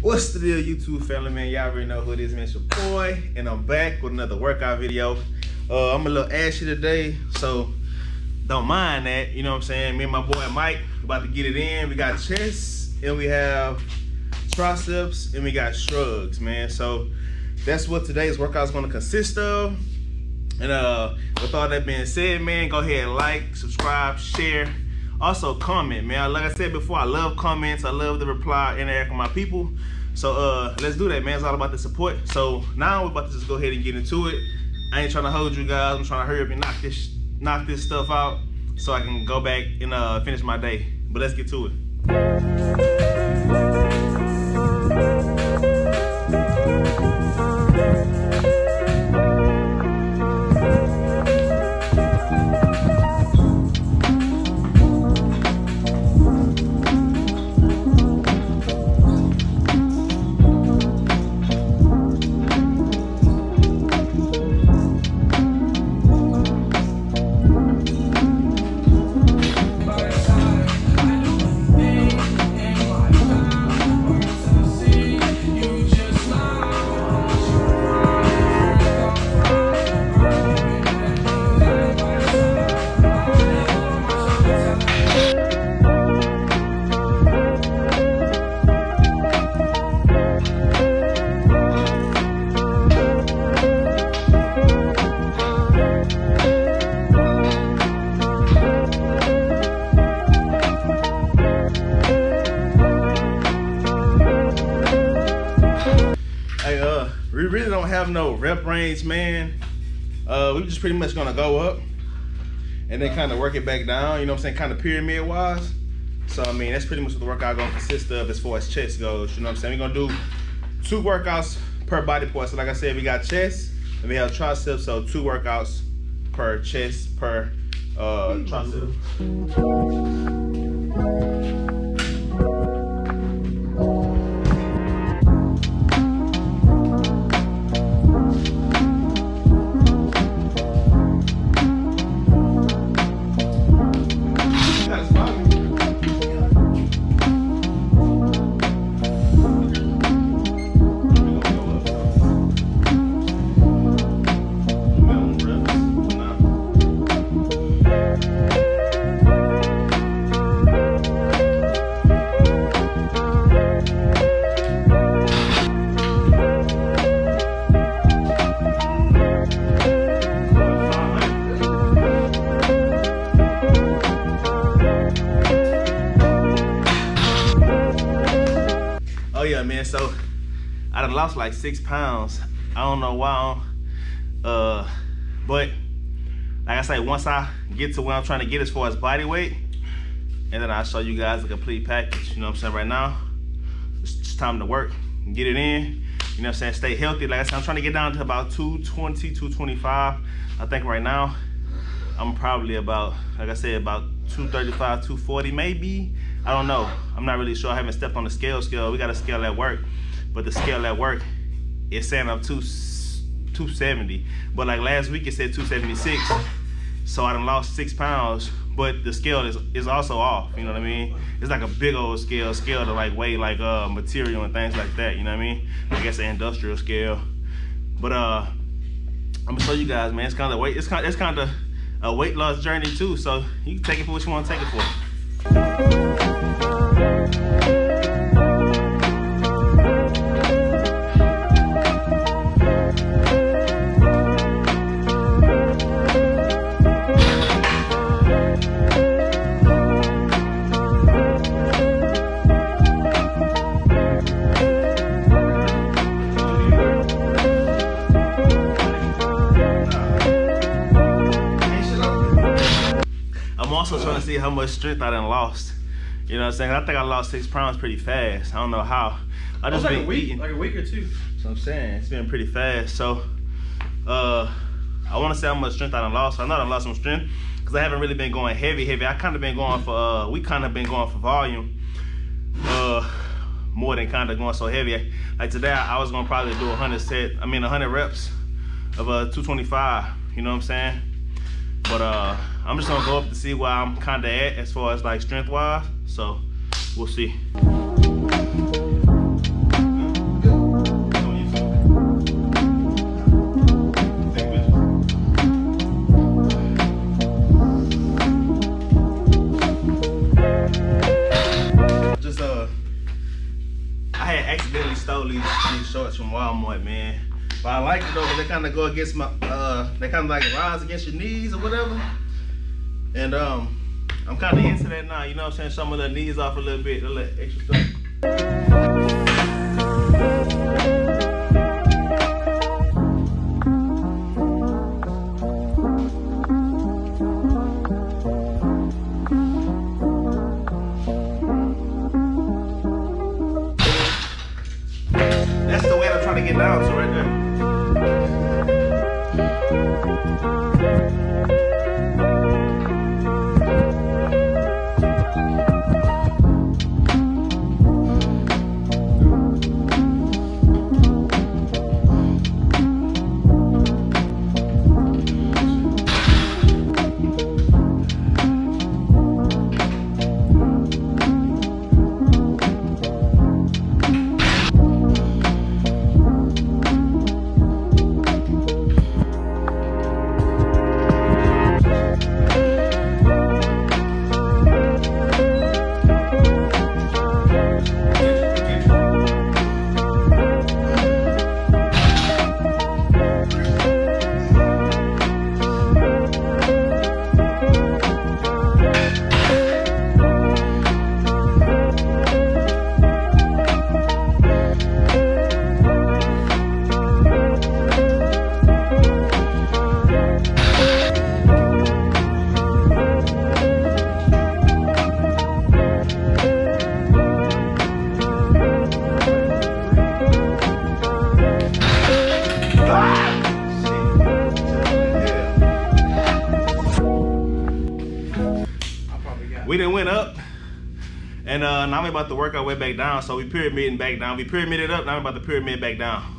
What's the deal, YouTube family, man? Y'all already know who it is, man. It's your boy, and I'm back with another workout video. Uh, I'm a little ashy today, so don't mind that. You know what I'm saying? Me and my boy Mike about to get it in. We got chest, and we have triceps, and we got shrugs, man. So that's what today's workout is going to consist of. And uh, with all that being said, man, go ahead like, subscribe, share. Also comment, man. Like I said before, I love comments. I love the reply, interact with my people. So uh, let's do that, man. It's all about the support. So now we're about to just go ahead and get into it. I ain't trying to hold you guys. I'm trying to hurry up and knock this knock this stuff out so I can go back and uh, finish my day. But let's get to it. Just pretty much gonna go up and then kind of work it back down. You know what I'm saying? Kind of pyramid wise. So I mean, that's pretty much what the workout gonna consist of as far as chest goes. You know what I'm saying? We're gonna do two workouts per body part. So like I said, we got chest and we have triceps. So two workouts per chest per uh tricep. Like six pounds. I don't know why. Uh, but like I say, once I get to where I'm trying to get as far as body weight, and then I'll show you guys the complete package. You know what I'm saying? Right now, it's time to work get it in. You know what I'm saying? Stay healthy. Like I said, I'm trying to get down to about 220, 225. I think right now, I'm probably about, like I said, about 235, 240 maybe. I don't know. I'm not really sure. I haven't stepped on the scale scale. We got a scale at work, but the scale at work is saying up to 270. But like last week it said 276. So I done lost six pounds, but the scale is, is also off. You know what I mean? It's like a big old scale, scale to like weigh like uh material and things like that. You know what I mean? I guess an industrial scale. But uh, I'm gonna show you guys, man. It's kind of weight. It's kind. It's kind of a weight loss journey too. So you can take it for what you want to take it for. Much strength I done lost. You know what I'm saying? I think I lost six pounds pretty fast. I don't know how. I just like been a week, eating. like a week or two. So I'm saying it's been pretty fast. So uh I wanna say how much strength I done lost. I know I lost some strength because I haven't really been going heavy, heavy. I kinda been going for uh we kinda been going for volume. Uh more than kinda going so heavy. Like today I was gonna probably do a hundred set, I mean hundred reps of uh 225, you know what I'm saying? But uh I'm just gonna go up to see where I'm kinda at as far as like strength wise. So we'll see. But I like it though, they kind of go against my, uh, they kind of like rise against your knees or whatever. And um, I'm kind of into that now. You know what I'm saying? Some of the knees off a little bit, a little extra stuff. Way back down. So we pyramiding back down. We pyramided up, now I'm about to pyramid back down.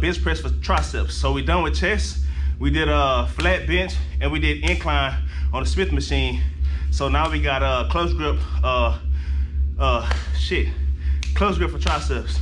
Bench press for triceps. So we done with chest. We did a flat bench and we did incline on the Smith machine. So now we got a close grip, uh, uh, shit, close grip for triceps.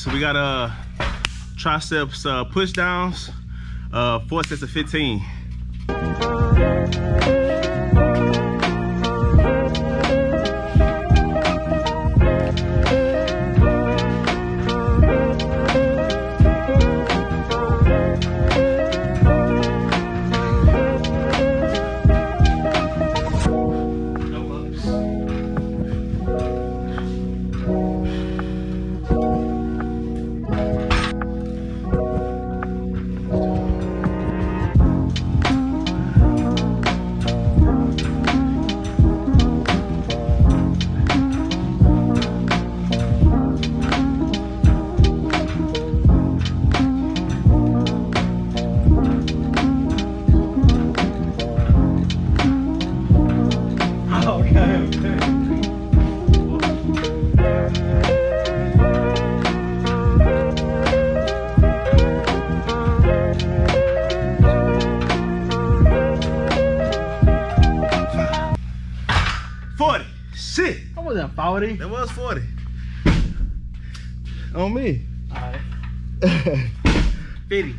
Next, we got uh, triceps uh, push downs, uh, four sets of 15. Was 40? That was 40. On me. Alright. 50.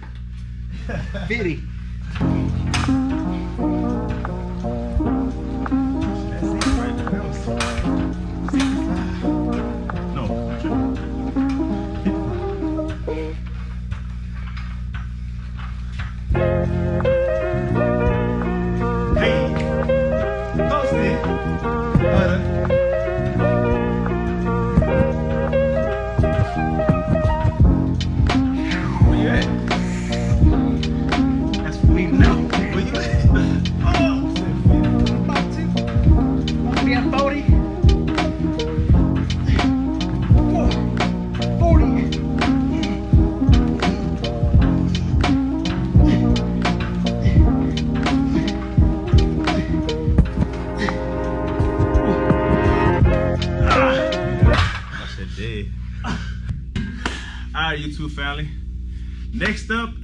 50.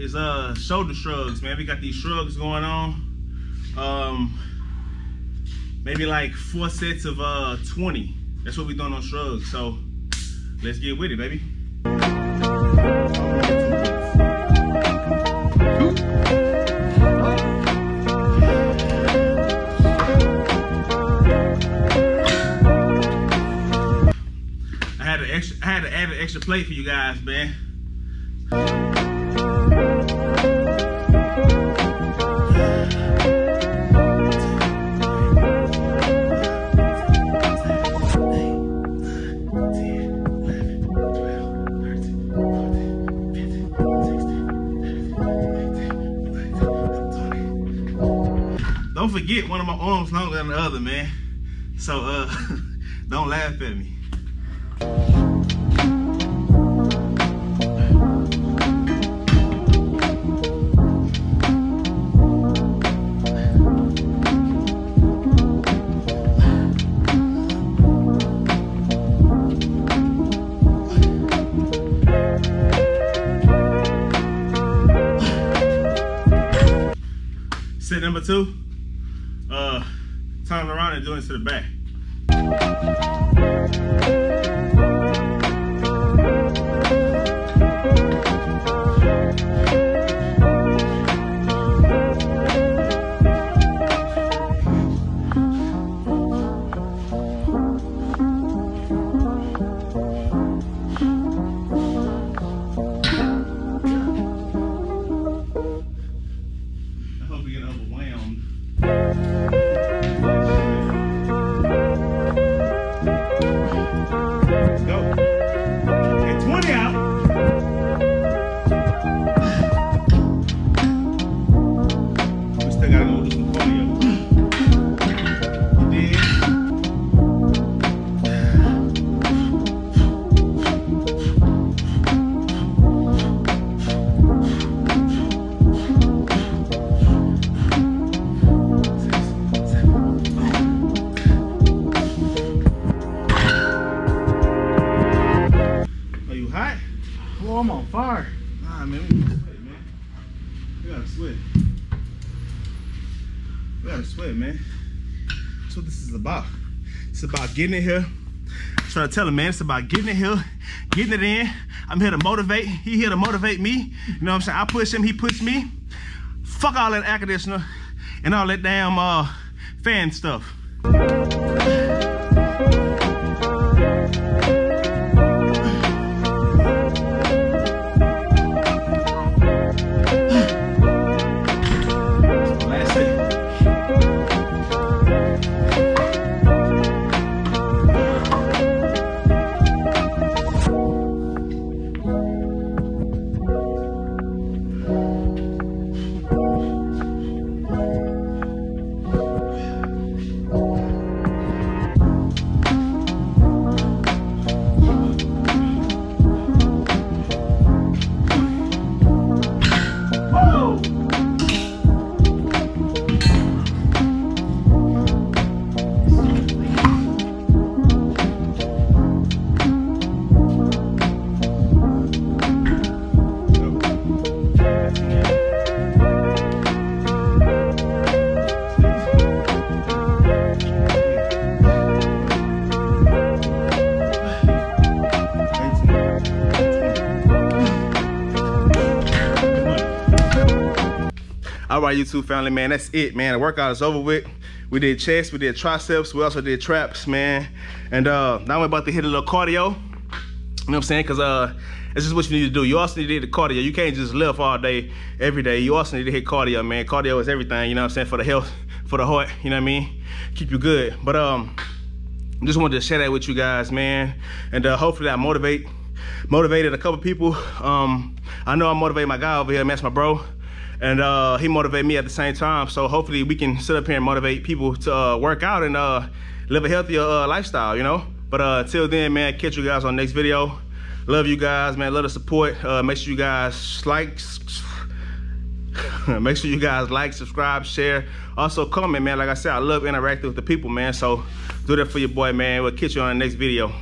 is uh shoulder shrugs, man. We got these shrugs going on. Um, maybe like four sets of uh 20. That's what we're doing on shrugs. So let's get with it, baby. I had an extra I had to add an extra plate for you guys, man. It's about getting in here. I'm trying to tell him, man, it's about getting in here, getting it in. I'm here to motivate. He here to motivate me. You know what I'm saying? I push him, he push me. Fuck all that air conditioner and all that damn uh, fan stuff. YouTube family, man, that's it, man. The workout is over with. We did chest, we did triceps, we also did traps, man. And uh, now we're about to hit a little cardio. You know what I'm saying? Cause uh, it's just what you need to do. You also need to hit the cardio. You can't just live all day, every day. You also need to hit cardio, man. Cardio is everything, you know what I'm saying? For the health, for the heart, you know what I mean? Keep you good. But um, just wanted to share that with you guys, man. And uh, hopefully I motivate, motivated a couple people. Um, I know I motivated my guy over here, man, that's my bro. And uh, he motivated me at the same time. So hopefully we can sit up here and motivate people to uh, work out and uh, live a healthier uh, lifestyle, you know? But uh, till then, man, catch you guys on the next video. Love you guys, man. Love the support. Uh, make sure you guys like, make sure you guys like, subscribe, share. Also comment, man. Like I said, I love interacting with the people, man. So do that for your boy, man. We'll catch you on the next video.